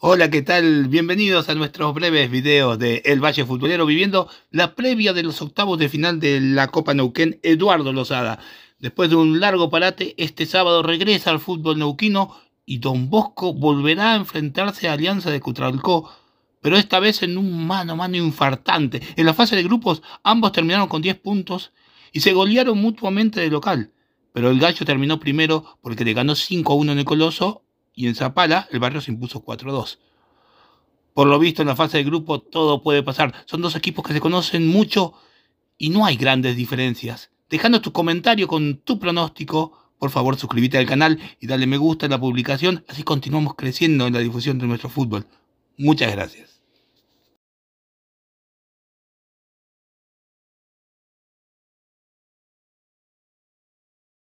Hola, ¿qué tal? Bienvenidos a nuestros breves videos de El Valle Futbolero viviendo la previa de los octavos de final de la Copa Neuquén Eduardo Lozada. Después de un largo parate, este sábado regresa al fútbol neuquino y Don Bosco volverá a enfrentarse a Alianza de Cutralcó, pero esta vez en un mano a mano infartante. En la fase de grupos ambos terminaron con 10 puntos y se golearon mutuamente de local, pero el gallo terminó primero porque le ganó 5-1 en el Coloso y en Zapala el barrio se impuso 4-2. Por lo visto en la fase de grupo todo puede pasar. Son dos equipos que se conocen mucho y no hay grandes diferencias. Dejando tu comentario con tu pronóstico, por favor suscríbete al canal y dale me gusta a la publicación, así continuamos creciendo en la difusión de nuestro fútbol. Muchas gracias.